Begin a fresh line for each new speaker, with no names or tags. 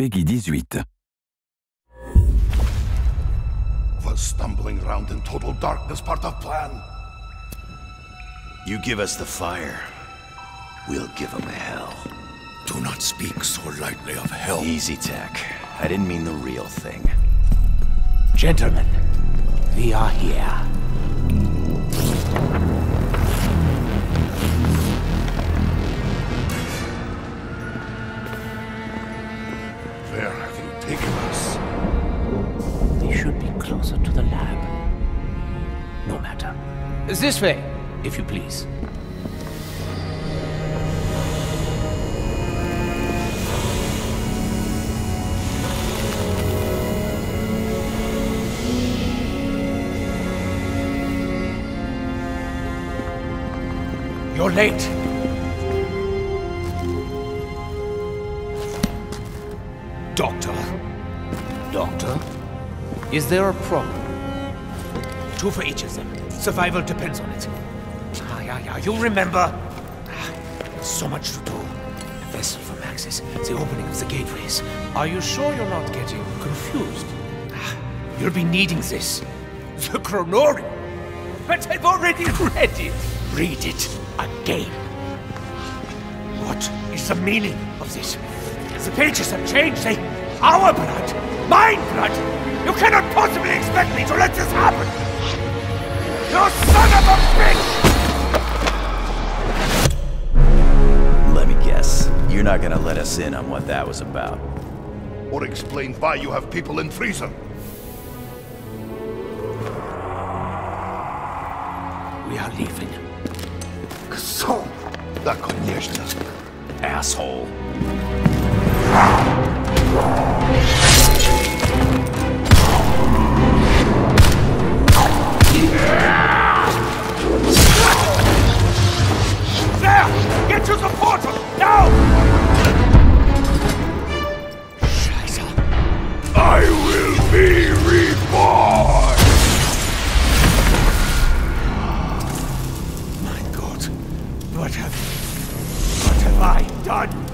Peggy 18.
Was stumbling around in total darkness part of plan?
You give us the fire, we'll give them hell.
Do not speak so lightly of hell.
Easy, Tech. I didn't mean the real thing.
Gentlemen, we are here. To the lab. No matter. This way, if you please. You're late. Doctor. Doctor? Is there a problem? Two for each of them. Survival depends on it. Ah, yeah, yeah, you remember. Ah, so much to do. The vessel for Maxis, the opening of the gateways. Are you sure you're not getting confused? Ah, You'll be needing this. The Kronorium. But I've already read it. Read it again. What is the meaning of this? The pages have changed. They... Our blood! Mine blood! You cannot possibly expect me to let this happen! You son of a bitch!
Let me guess. You're not gonna let us in on what that was about.
Or explain why you have people in freezer?
We are leaving.
So, da koniecznie.
Asshole. What have I done?